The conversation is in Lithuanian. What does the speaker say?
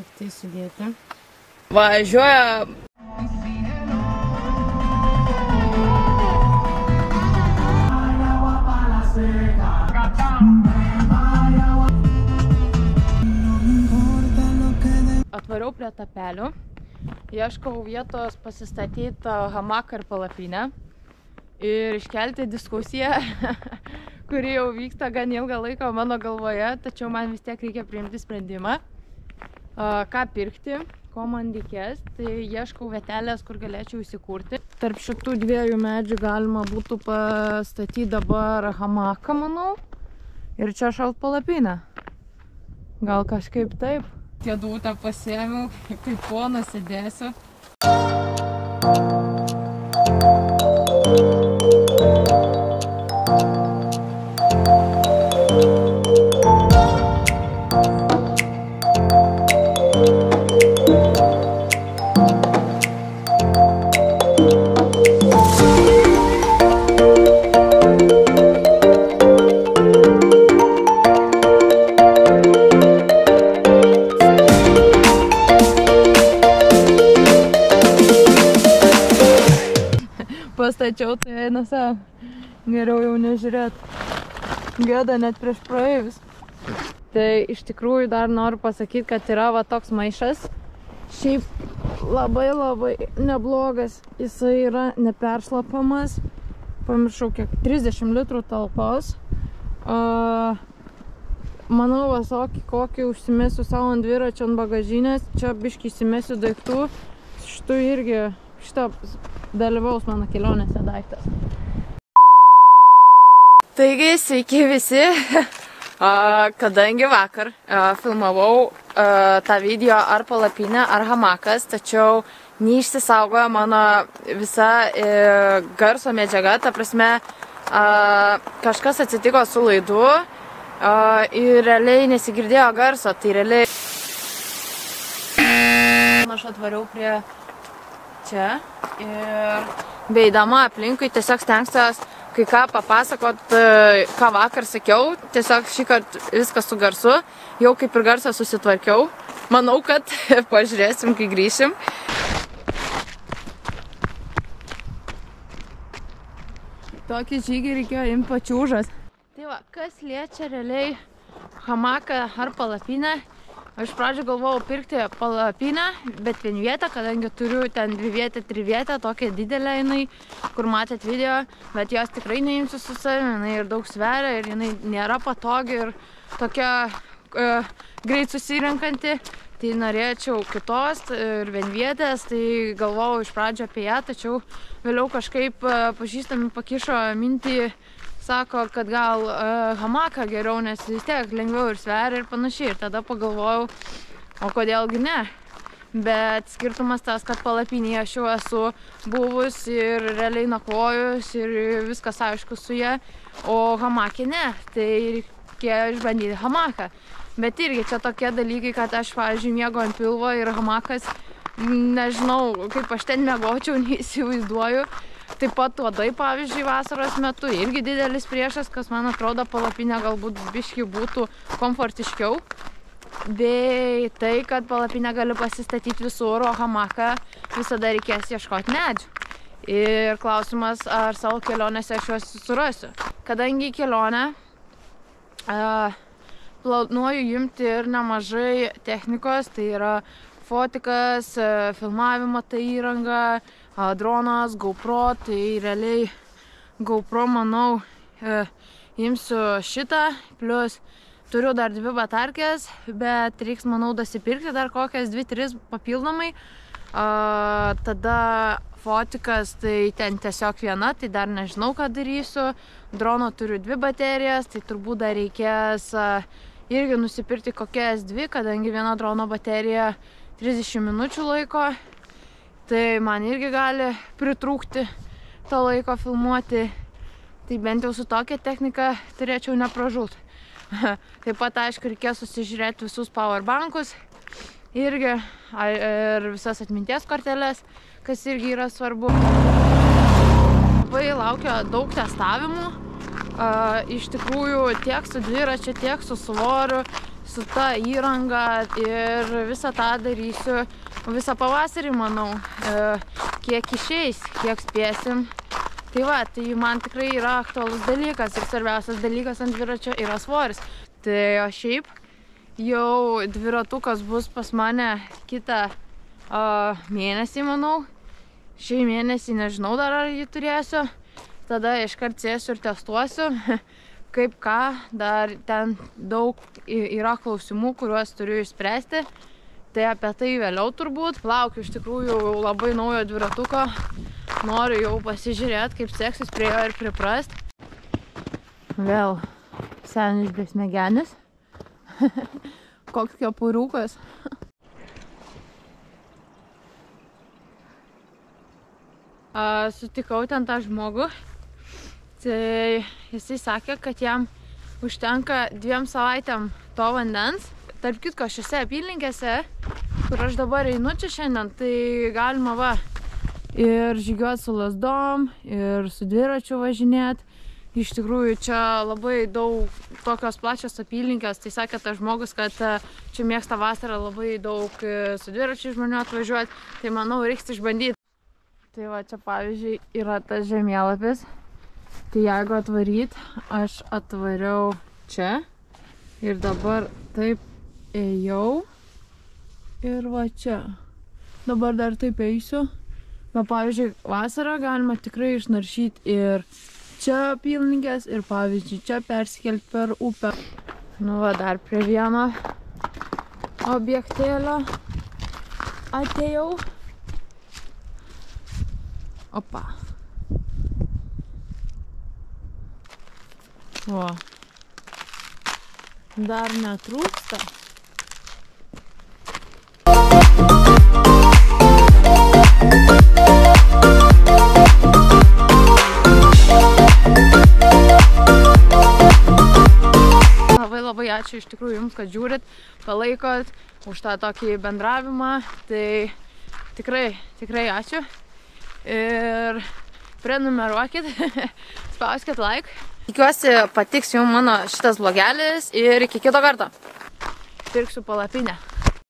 daiktai sudėti. Važiuoja. Atvariau prie tapelių, ieškau vietos pasistatyti hamaką ir palapinę. Ir iškelti diskusiją, kuri jau vyksta gan ilgą laiką mano galvoje, tačiau man vis tiek reikia priimti sprendimą, ką pirkti, ko man reikės. Tai ieškau vietelės, kur galėčiau įsikurti. Tarp šitų dviejų medžių galima būtų pastatyti dabar hamaką, manau, ir čia šalt palapinę. Gal kažkaip taip. Kėdutę pasiėmiau, kaip ponas sėdėsiu. Pastačiau, tai eina savo. Geriau jau nežiūrėt. Gėda net prieš praeivis. Tai iš tikrųjų dar noriu pasakyti, kad yra va toks maišas. Šiaip labai labai neblogas. Jisai yra neperšlapamas. Pamiršau kiek. 30 litrų talpos. Uh, manau, vasokį kokį užsimesiu savo ant dviračio ant bagažinės. Čia biškai įsimesiu daiktų. Šitų irgi, šitą dalyvaus mano kelionėse daiktas. Taigi, sveiki visi. Kadangi vakar filmavau tą video ar palapinę, ar hamakas, tačiau neišsisaugojo mano visa e, garso medžiaga, ta prasme, kažkas atsitiko su laidu ir realiai nesigirdėjo garso, tai realiai aš atvariau prie čia ir beidama aplinkui tiesiog stengsiuos kai ką papasakot, e, ką vakar sakiau, tiesiog šį kartą viskas su garsu, jau kaip ir garsą susitvarkiau. Manau, kad pažiūrėsim, kai grįšim. Tokį žygį reikėjo imti pačiūžas. Tai va, kas liečia realiai hamaką ar palapinę, Aš pradžio galvojau pirkti palapinę, bet vienvietę, kadangi turiu ten dvi vietę, tri vietę, tokia didelė jinai, kur matėt video, bet jos tikrai neimsiu su savimi, jinai ir daug sveria ir jinai nėra patogi ir tokia uh, greit susirinkanti. Tai norėčiau kitos ir vienvietės, tai galvojau iš pradžio apie ją, tačiau vėliau kažkaip uh, pažįstami pakišo mintį sako, kad gal uh, hamaką geriau, nes vis tiek lengviau ir sveria ir panašiai. Ir tada pagalvojau, o kodėlgi ne. Bet skirtumas tas, kad palapinėje aš jau esu buvus ir realiai nakvojus ir viskas aišku su ją, o hamakė ne. Tai reikėjo išbandyti hamaką. Bet irgi čia tokie dalykai, kad aš, pavyzdžiui, miego ant pilvo ir hamakas, nežinau, kaip aš ten mėgočiau, neįsivaizduoju. Taip pat uodai, pavyzdžiui, vasaros metu irgi didelis priešas, kas man atrodo palapinė galbūt biški būtų komfortiškiau. Bei tai, kad palapinę gali pasistatyti visur, o hamaką visada reikės ieškoti medžių. Ir klausimas, ar savo kelionėse aš juos surasiu. Kadangi kelionę uh, planuoju imti ir nemažai technikos, tai yra fotikas, filmavimo tai įranga, dronas, GoPro, tai realiai GoPro, manau, e, imsiu šitą, plus turiu dar dvi batarkės, bet reiks, manau, dasipirkti dar kokias dvi, tris papildomai. A, tada fotikas, tai ten tiesiog viena, tai dar nežinau, ką darysiu. Drono turiu dvi baterijas, tai turbūt dar reikės a, irgi nusipirkti kokias dvi, kadangi viena drono baterija 30 minučių laiko tai man irgi gali pritrūkti to laiko filmuoti. Tai bent jau su tokia technika turėčiau nepražūt. Taip pat, aišku, reikės susižiūrėti visus powerbankus irgi ir visas atminties korteles, kas irgi yra svarbu. Labai laukia daug testavimų. Iš tikrųjų, tiek su dviračiu, tiek su svoriu, su ta įranga ir visą tą darysiu visą pavasarį, manau, e, kiek išeis, kiek spėsim. Tai va, tai man tikrai yra aktualus dalykas ir svarbiausias dalykas ant dviračio yra svoris. Tai o šiaip jau dviratukas bus pas mane kitą uh, mėnesį, manau. Šį mėnesį nežinau dar ar jį turėsiu. Tada iškart sėsiu ir testuosiu, kaip ką. Dar ten daug yra klausimų, kuriuos turiu išspręsti. Tai apie tai vėliau turbūt. Laukiu iš tikrųjų labai naujo dviratuko. Noriu jau pasižiūrėti, kaip seksis prie jo ir priprast. Vėl senis besmegenis. Koks kepuriukas. Sutikau ten tą žmogų. Tai jisai sakė, kad jam užtenka dviem savaitėm to vandens. Tarp kitko, šiuose apylinkėse, kur aš dabar einu čia šiandien, tai galima va ir žygiuoti su lasdom, ir su dviračiu važinėti iš tikrųjų čia labai daug tokios plačios apylinkės, tai sakė tas žmogus, kad e, čia mėgsta vasarą labai daug e, su dviračiai žmonių atvažiuoti, tai manau reiks išbandyti. Tai va čia pavyzdžiui yra tas žemėlapis, tai jeigu atvaryt, aš atvariau čia ir dabar taip ėjau ir va čia. Dabar dar taip eisiu. Bet pavyzdžiui, vasarą galima tikrai išnaršyti ir čia apylinkės ir pavyzdžiui čia persikelti per upę. Nu va, dar prie vieno objektėlio atėjau. Opa. O. Dar netrūksta. ačiū iš tikrųjų Jums, kad žiūrit, palaikot už tą tokį bendravimą. Tai tikrai, tikrai ačiū. Ir prenumeruokit, spauskit like. Tikiuosi patiks Jums mano šitas blogelis ir iki kito karto. Pirksiu palapinę.